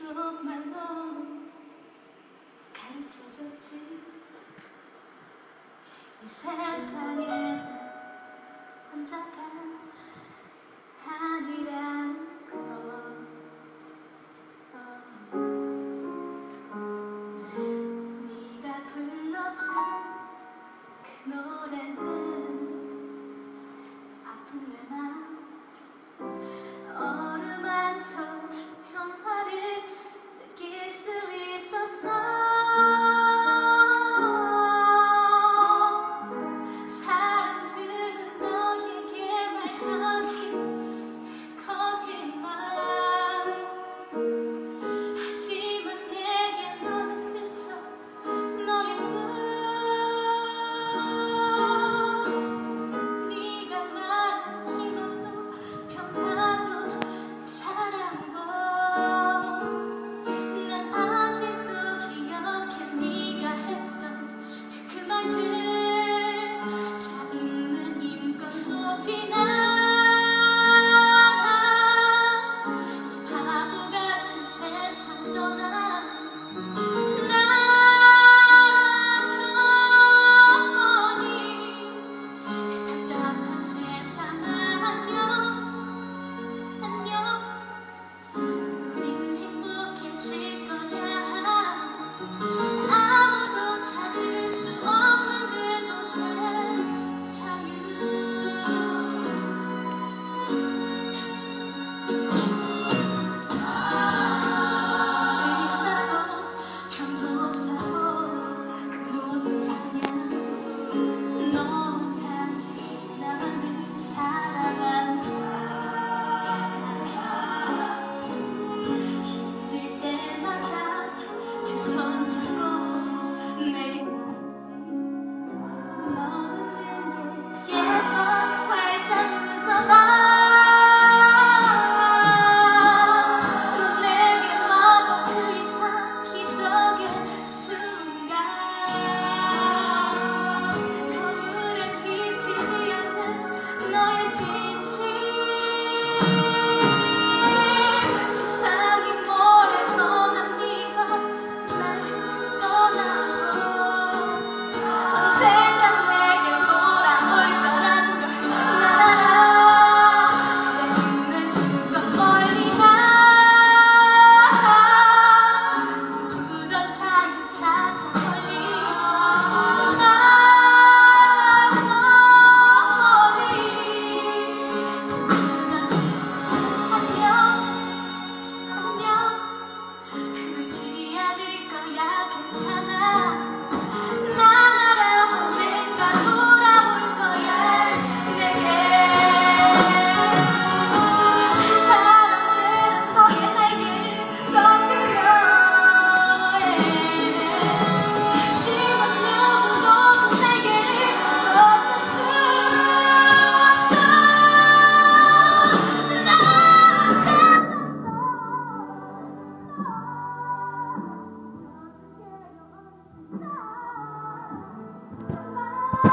속말로 가르쳐줬지. 이 세상에 혼자가 아니라는 sometimes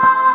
Bye.